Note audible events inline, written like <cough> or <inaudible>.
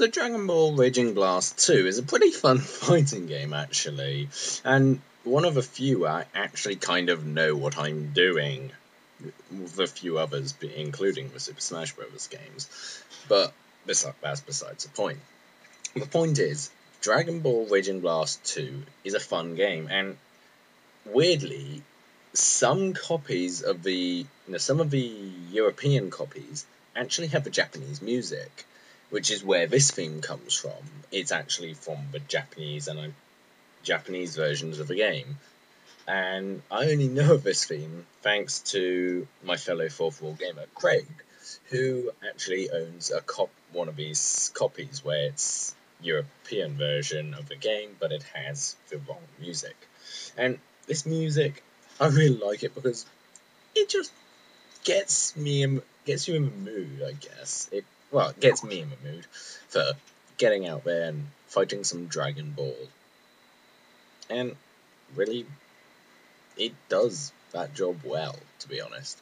So Dragon Ball Raging Blast 2 is a pretty fun <laughs> fighting game actually, and one of the few I actually kind of know what I'm doing, with a few others, including the Super Smash Bros. games. But that's besides the point. The point is, Dragon Ball Raging Blast 2 is a fun game, and weirdly, some copies of the, you know, some of the European copies actually have the Japanese music, which is where this theme comes from. It's actually from the Japanese and Japanese versions of the game. And I only know of this theme thanks to my fellow fourth wall gamer Craig, who actually owns a cop one of these copies where it's European version of the game, but it has the wrong music. And this music, I really like it because it just gets me in, gets you in the mood, I guess. It well, it gets me in the mood for getting out there and fighting some Dragon Ball. And really, it does that job well, to be honest.